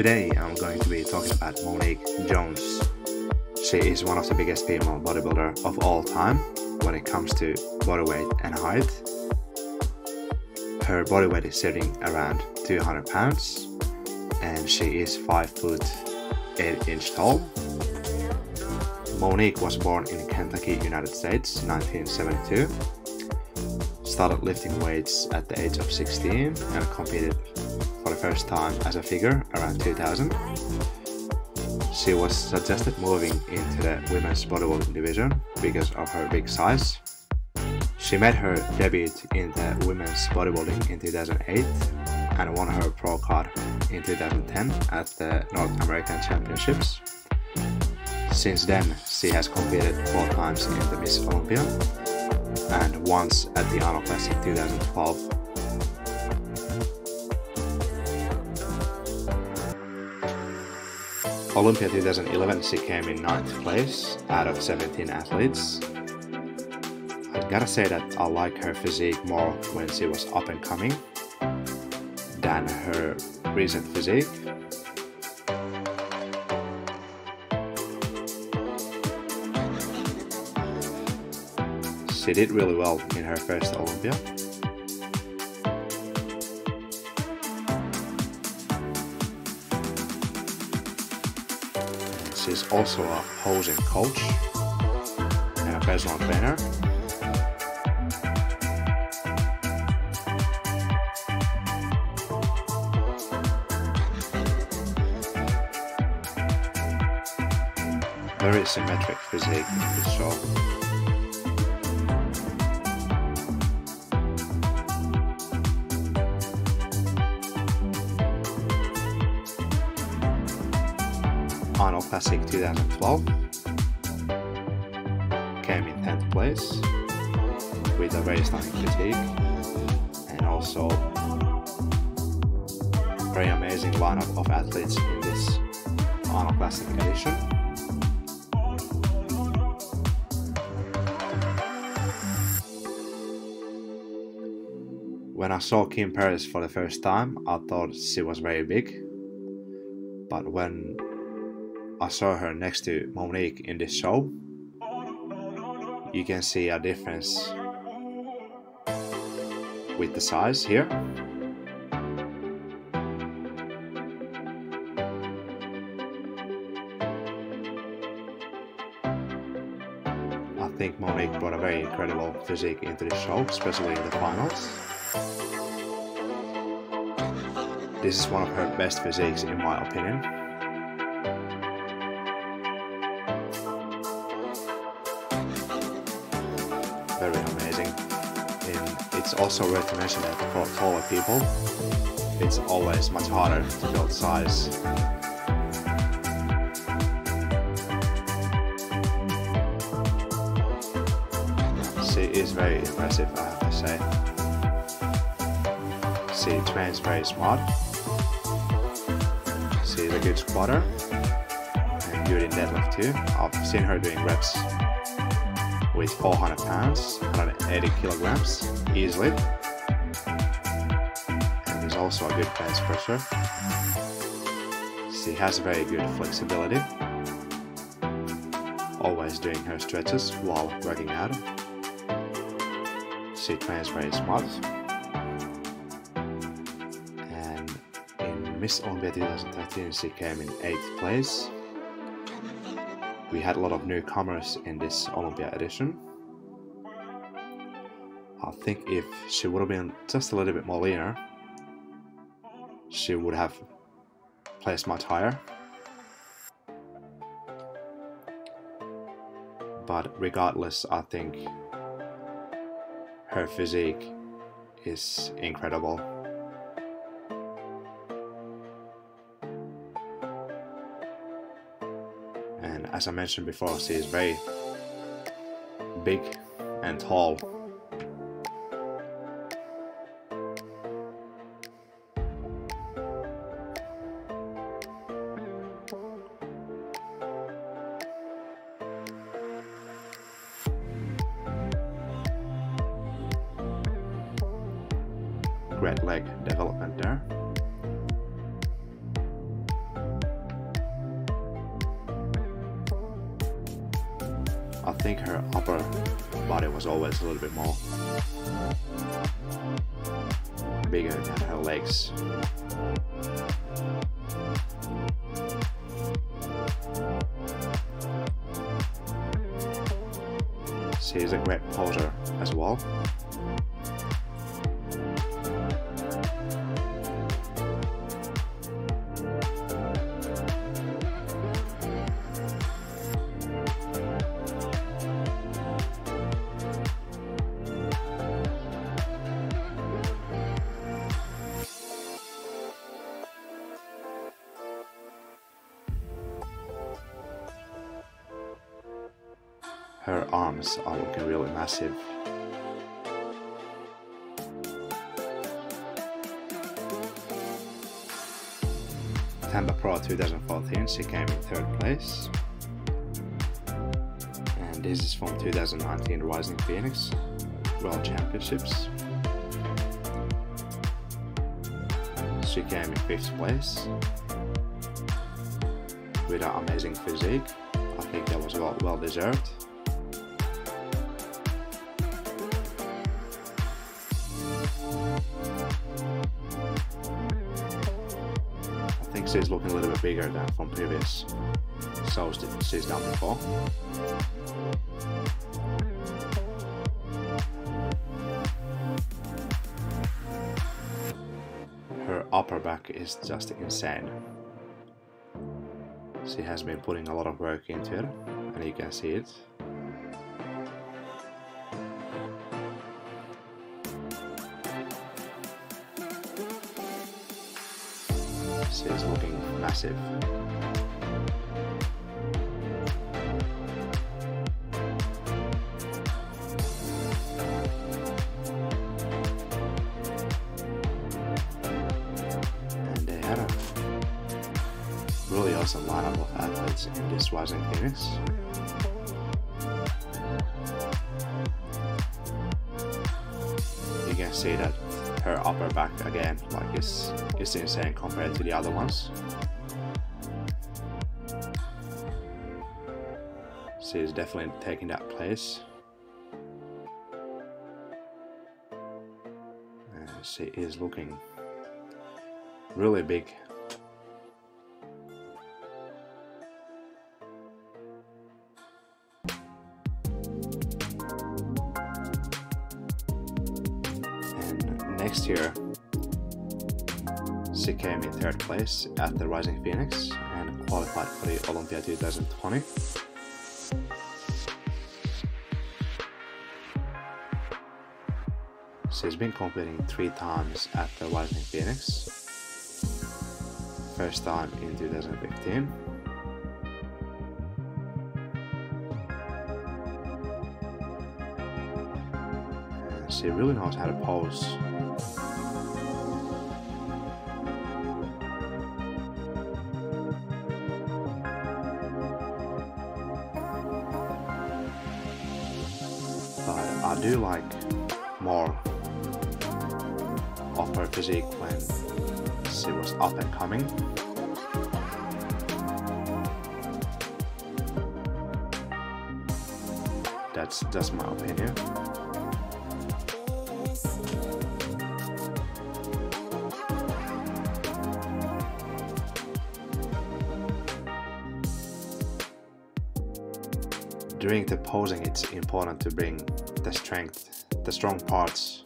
Today I'm going to be talking about Monique Jones. She is one of the biggest female bodybuilder of all time when it comes to body weight and height. Her body weight is sitting around 200 pounds and she is 5 foot 8 inch tall. Monique was born in Kentucky, United States, 1972. Started lifting weights at the age of 16 and competed for the first time as a figure around 2000. She was suggested moving into the women's bodybuilding division because of her big size. She made her debut in the women's bodybuilding in 2008 and won her pro card in 2010 at the North American Championships. Since then, she has competed four times in the Miss Olympia and once at the Arnold Classic 2012. Olympia 2011 she came in 9th place out of 17 athletes. I gotta say that I like her physique more when she was up and coming than her recent physique. She did really well in her first Olympia. She's also a posing coach and a personal trainer. Very symmetric physique in Classic 2012 came in 10th place with a very stunning physique and also very amazing lineup of athletes in this Arnold Classic edition. When I saw Kim Paris for the first time, I thought she was very big. But when I saw her next to Monique in this show, you can see a difference with the size here. I think Monique brought a very incredible physique into this show, especially in the finals. This is one of her best physiques in my opinion. Very amazing. And it's also worth to mention that for taller people, it's always much harder to build size. She is very impressive, I have to say. She trains very smart. She's a good squatter and good in deadlift too. I've seen her doing reps with 400 pounds, 180 kilograms easily. And is also a good bench presser. She has very good flexibility. Always doing her stretches while working out. She trains very smart. And in Miss Olympia 2013 she came in 8th place we had a lot of newcomers in this Olympia edition. I think if she would have been just a little bit more leaner, she would have placed much higher. But regardless, I think her physique is incredible. as I mentioned before, she is very big and tall. Great leg development there. I think her upper body was always a little bit more bigger than her legs. She's a great poser as well. Her arms are looking really massive. Tampa Pro 2014, she came in third place. And this is from 2019 Rising Phoenix World Championships. She came in fifth place with an amazing physique. I think that was well, well deserved. I think she's looking a little bit bigger than from previous she's done before. Her upper back is just insane. She has been putting a lot of work into it, and you can see it. She's looking massive. And they had a really awesome lineup of athletes in this Rising Phoenix. You can see that upper back again like it's, is insane compared to the other ones. She's definitely taking that place. And she is looking really big. Came in third place at the Rising Phoenix and qualified for the Olympia 2020. She's been competing three times at the Rising Phoenix. First time in 2015. And she really knows how to pose. Like more of her physique when she was up and coming. That's that's my opinion. During the posing, it's important to bring the strength, the strong parts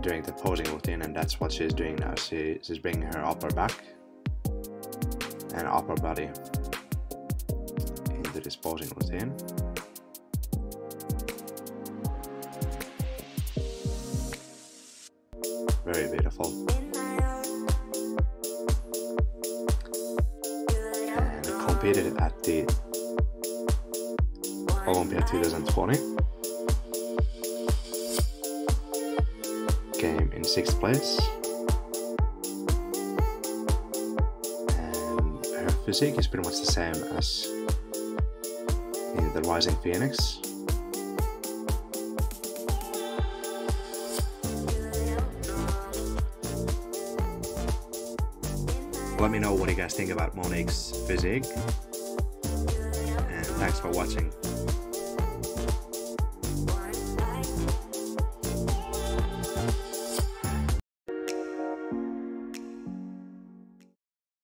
during the posing routine, and that's what she's doing now. She, she's bringing her upper back and upper body into this posing routine. Very beautiful. And competed at the 2020. Came in 6th place. And her physique is pretty much the same as in the Rising Phoenix. Let me know what you guys think about Monique's physique. And thanks for watching.